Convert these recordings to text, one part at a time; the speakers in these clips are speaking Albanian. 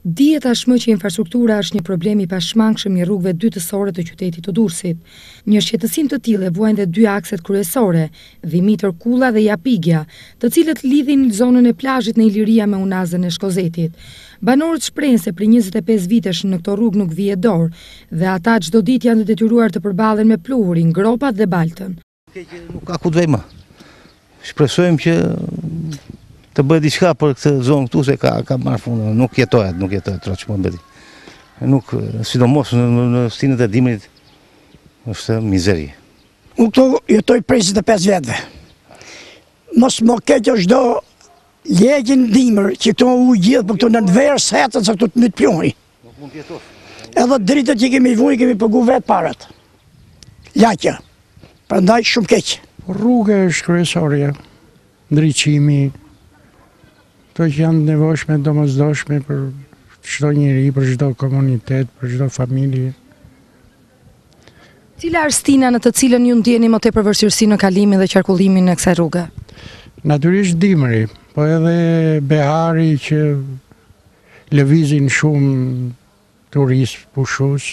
Dihet tashmë që infrastruktura është një problem i pashmangshëm i rrugëve dytësore të qytetit të Durrësit. Një shqetësim të tillë e vuajnë dhe dy akset kryesore, Dhimitër Kulla dhe Japigja, të cilët lidhin zonën e plazhit në Iliria me Unazën e Shkozetit. Banorët shprehen se prej njëzet e pesë vitesh në këto rrugë nuk vihet dorë dhe ata çdo ditë janë të detyruar të përballen me pluhurin, gropat dhe baltën. Keqe nuk ka ku të vejë më. Shpresojmë që të bëhet diçka për këtë zonë këtu se ka ka marrë fund, nuk jetohet, nuk jetohet troç muhabeti. Nuk sidomos në, në, në stinët e dimrit është mizeri. Unë këtu jetoj prej 25 vjetësh. Mos më keq, është kjo lagjja dimër që këtu u gjithë për po këtu në verë s'e di se këtu të mbyt pluhuri. Nuk mund të jetosh. Edhe dritët që kemi vu, kemi pagu vetë paret. Lagjja. Prandaj shumë keq. Rruga është kryesorja, ndriçimi, këto që janë të nevojshme, të domosdoshme për çdo njeri, për çdo komunitet, për çdo familje. Cila është stina në të cilën ju ndjeni më tepër vështirësi në kalimin dhe qarkullimin në këtë rrugë? Naturisht dimri, po edhe behari që Lëvizin shumë turistë, pushues,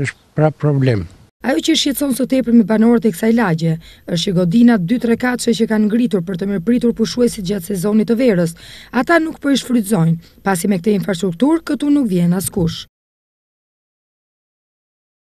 është prapë problem. Ajo që shqetëson së tepërmi banorët e kësaj lagje, është që godinat dy-tre katëshe që kanë ngritur për të mirëpritur pushuesit gjatë sezonit të verës, ata nuk po i shfrytëzojnë, pasi me këtë infrastrukturë këtu nuk vjen askush.